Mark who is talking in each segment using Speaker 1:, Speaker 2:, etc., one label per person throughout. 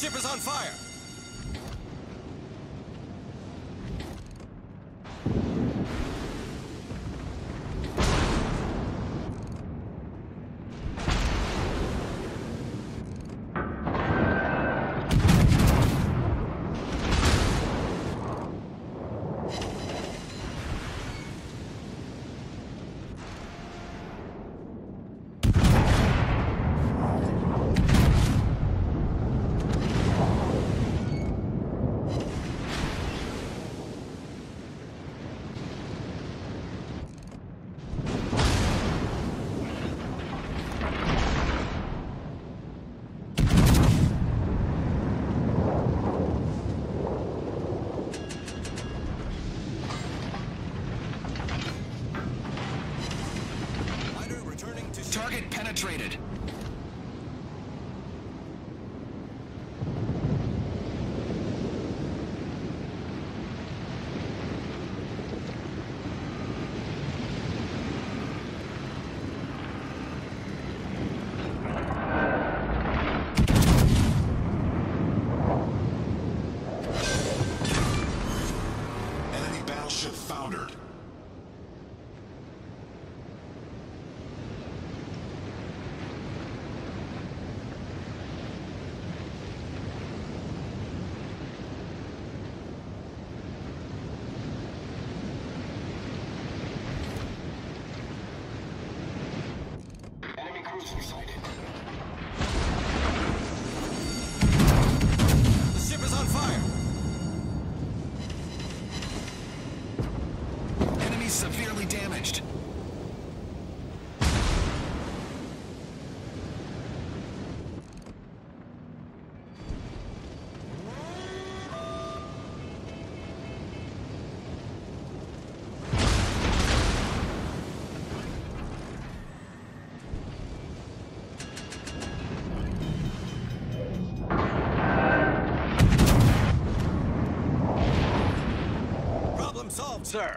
Speaker 1: Ship is on fire. Battleship Solved, sir.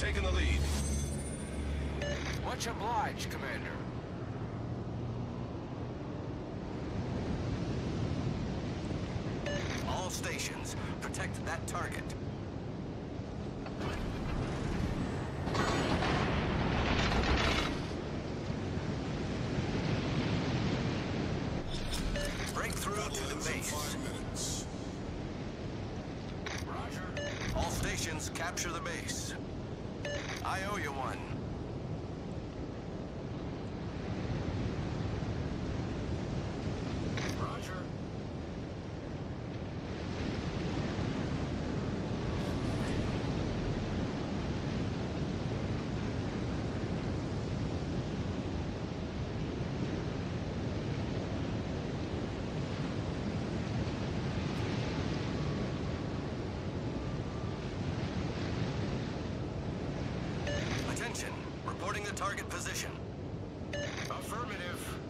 Speaker 2: Taking the lead.
Speaker 3: Much obliged, Commander.
Speaker 4: All stations, protect that target. Break through to the base.
Speaker 3: Roger.
Speaker 4: All stations, capture the base. I owe you one. Attention, reporting the target position.
Speaker 3: Affirmative.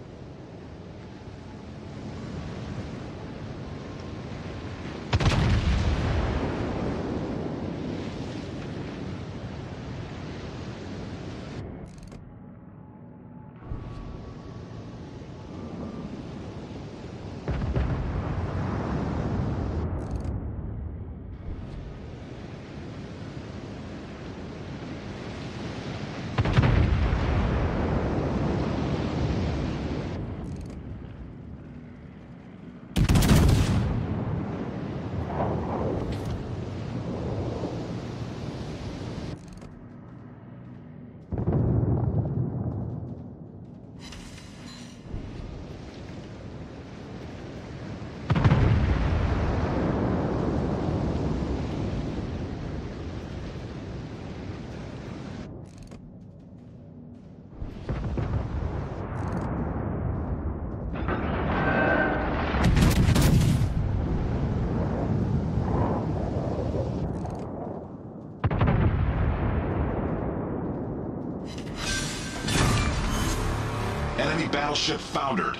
Speaker 1: Enemy battleship foundered.